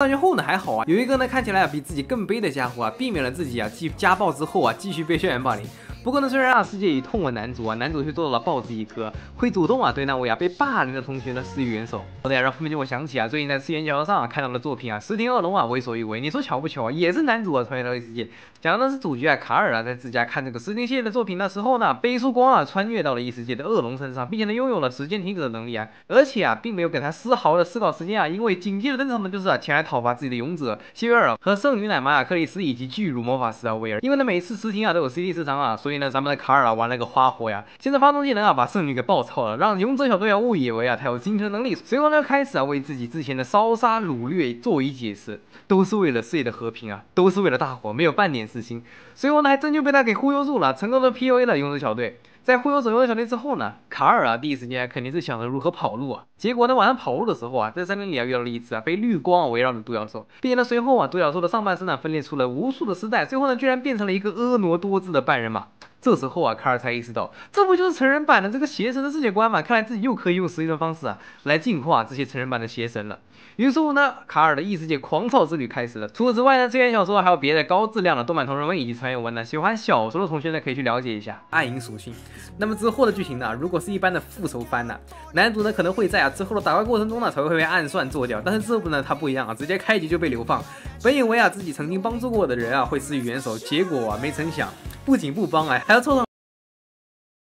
上学后呢还好啊，有一个呢看起来啊比自己更悲的家伙啊，避免了自己啊继家暴之后啊继续被校园霸凌。不过呢，虽然啊世界以痛吻男主啊，男主却做到了报之以歌，会主动啊对那位啊被霸凌的同学呢施以援手。好的呀，让后面就我想起啊，最近在次元桥上啊看到的作品啊，石田恶龙啊为所欲为，你说巧不巧啊？也是男主啊穿越到异世界，讲的是主角啊卡尔啊在自家看这个石田系列的作品的时候呢，被一束光啊穿越到了异世界的恶龙身上，并且呢拥有了时间停止的能力啊，而且啊并没有给他丝毫的思考时间啊，因为紧接着登场的就是啊前来讨伐自己的勇者希维尔和圣女奶妈啊克里斯以及巨乳魔法师啊威尔。因为呢每次石田啊都有 CD 时长啊，所以 呢咱们的卡尔啊。玩了个花活呀！现在发动技能啊，把圣女给爆操了，让勇者小队啊误以为啊他有精神能力，随后呢开始啊为自己之前的烧杀掳掠做以解释，都是为了世界的和平啊，都是为了大伙，没有半点私心。随后呢还真就被他给忽悠住了，成功的 PUA 了勇者小队。在忽悠走勇者小队之后呢，卡尔啊第一时间肯定是想着如何跑路啊。结果呢晚上跑路的时候啊，在森林里啊遇到了一只啊被绿光围绕的独角兽，并且呢随后啊独角兽的上半身呢分裂出了无数的丝带，最后呢居然变成了一个婀娜多姿的半人马。这时候啊，卡尔才意识到，这不就是成人版的这个邪神的世界观吗？看来自己又可以用实际的方式啊，来净化这些成人版的邪神了。于是乎呢，卡尔的异世界狂草之旅开始了。除此之外呢，这篇小说还有别的高质量的动漫同人文以及穿越文呢。喜欢小说的同学呢，可以去了解一下暗影属性。那么之后的剧情呢，如果是一般的复仇番呢，男主呢可能会在啊之后的打怪过程中呢，才会被暗算做掉。但是这部呢，他不一样啊，直接开局就被流放。本以为啊自己曾经帮助过的人啊会施以援手，结果啊没成想，不仅不帮哎，还要凑上。